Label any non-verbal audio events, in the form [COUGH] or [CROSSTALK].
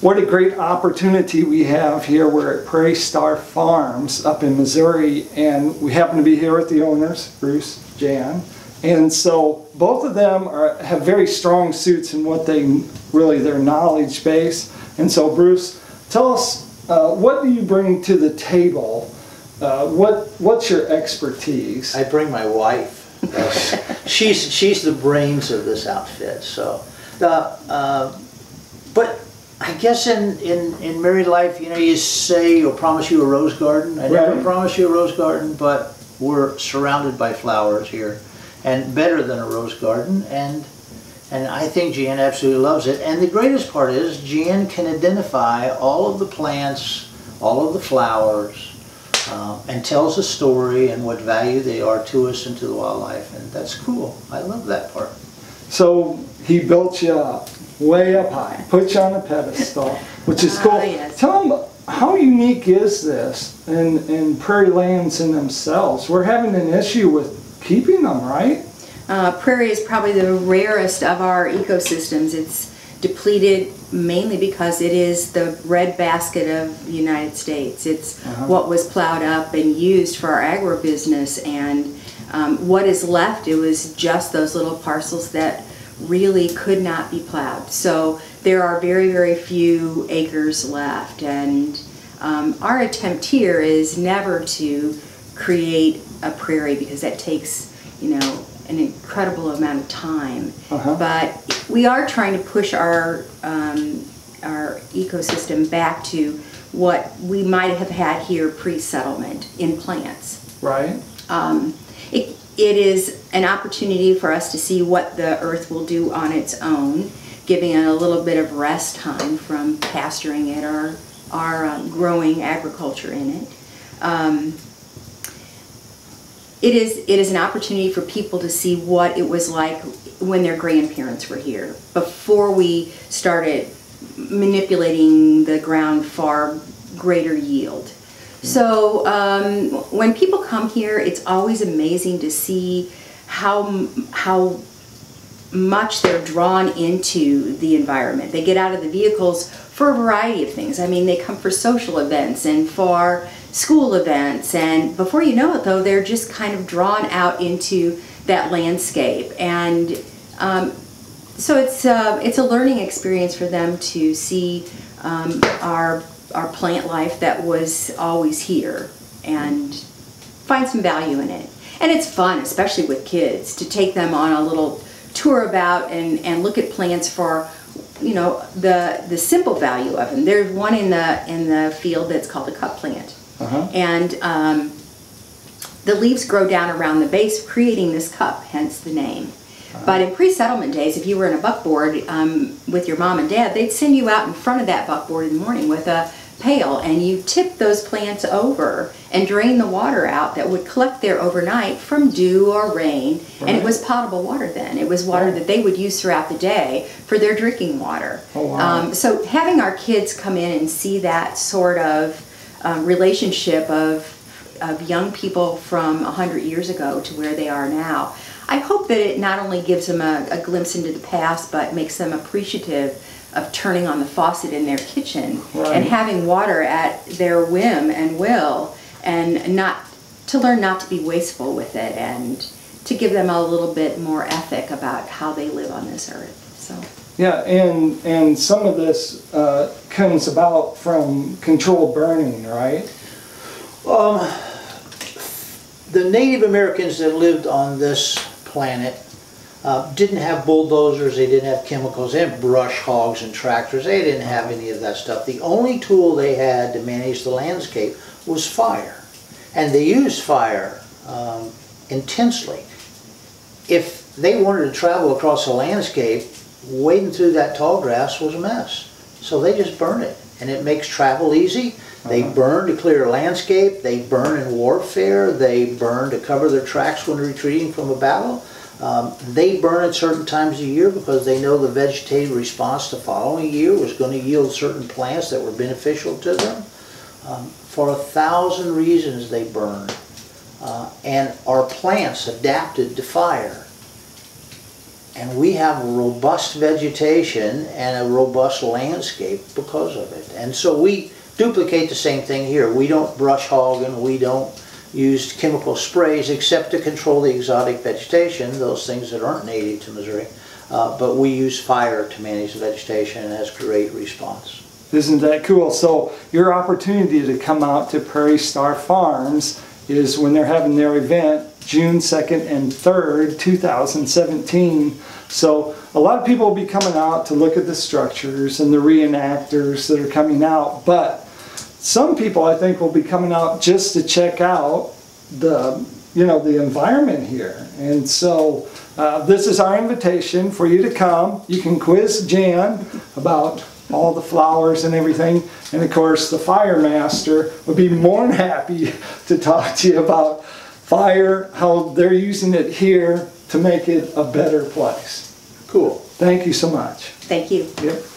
what a great opportunity we have here. We're at Prairie Star Farms up in Missouri, and we happen to be here with the owners, Bruce, Jan. And so both of them are, have very strong suits in what they really their knowledge base. And so Bruce, tell us uh, what do you bring to the table? Uh, what what's your expertise? I bring my wife. Uh, she's she's the brains of this outfit. So, uh, but I guess in, in, in married life, you know, you say you'll promise you a rose garden. I never Right. promise you a rose garden, but we're surrounded by flowers here, and better than a rose garden. And and I think Jan absolutely loves it. And the greatest part is Jan can identify all of the plants, all of the flowers, uh, and tells a story and what value they are to us and to the wildlife. And that's cool. I love that part. So he built you up, way up high, put you on a pedestal, which is Ah, cool. yes. Tell them how unique is this in, in prairie lands in themselves? We're having an issue with keeping them, right? Uh, prairie is probably the rarest of our ecosystems. It's depleted mainly because it is the red basket of the United States. It's Uh-huh. what was plowed up and used for our agribusiness, and um, what is left, it was just those little parcels that really could not be plowed. So there are very, very few acres left, and um, our attempt here is never to create a prairie because that takes, you know, an incredible amount of time. Uh-huh. But we are trying to push our um, our ecosystem back to what we might have had here pre-settlement in plants. Right? Um, it, it is an opportunity for us to see what the earth will do on its own, giving it a little bit of rest time from pasturing it or, or uh, growing agriculture in it. Um, it is it is an opportunity for people to see what it was like when their grandparents were here before we started manipulating the ground for greater yield. So um, when people come here, it's always amazing to see how how much they're drawn into the environment. They get out of the vehicles for a variety of things. I mean, they come for social events and for school events, and before you know it, though, they're just kind of drawn out into that landscape. And um, so it's uh, it's a learning experience for them to see um, our our plant life that was always here and find some value in it. And it's fun, especially with kids, to take them on a little tour about and, and look at plants for you know the the simple value of them. There's one in the in the field that's called a cup plant, Uh-huh. and um, the leaves grow down around the base, creating this cup, hence the name. But in pre-settlement days, if you were in a buckboard um, with your mom and dad, they'd send you out in front of that buckboard in the morning with a pail, and you tip those plants over and drain the water out that would collect there overnight from dew or rain. And it was potable water then. It was water that they would use throughout the day for their drinking water. Oh, wow. Um, so having our kids come in and see that sort of um, relationship of of young people from 100 years ago to where they are now. I hope that it not only gives them a, a glimpse into the past, but makes them appreciative of turning on the faucet in their kitchen Right. and having water at their whim and will, and not to learn not to be wasteful with it, and to give them a little bit more ethic about how they live on this earth. So. Yeah, and and some of this uh, comes about from controlled burning, right? Um, the Native Americans that lived on this planet uh, didn't have bulldozers, they didn't have chemicals, they didn't brush hogs and tractors, they didn't have any of that stuff. The only tool they had to manage the landscape was fire. And they used fire um, intensely. If they wanted to travel across the landscape, wading through that tall grass was a mess. So they just burn it, and it makes travel easy. They burn to clear a landscape, they burn in warfare, they burn to cover their tracks when retreating from a battle. Um, they burn at certain times of year because they know the vegetative response the following year was going to yield certain plants that were beneficial to them. Um, for a thousand reasons they burn. Uh, and our plants adapted to fire. And we have robust vegetation and a robust landscape because of it. And so we duplicate the same thing here. We don't brush hog and we don't use chemical sprays except to control the exotic vegetation, those things that aren't native to Missouri. Uh, but we use fire to manage the vegetation and has great response. Isn't that cool? So your opportunity to come out to Prairie Star Farms is when they're having their event, June 2nd and 3rd, 2017. So a lot of people will be coming out to look at the structures and the reenactors that are coming out, but some people I think will be coming out just to check out the you know the environment here. And so uh, this is our invitation for you to come. You can quiz Jan about all the flowers and everything. And of course, the fire master would be more than happy [LAUGHS] to talk to you about fire, how they're using it here to make it a better place. Cool. Thank you so much. Thank you. Yep.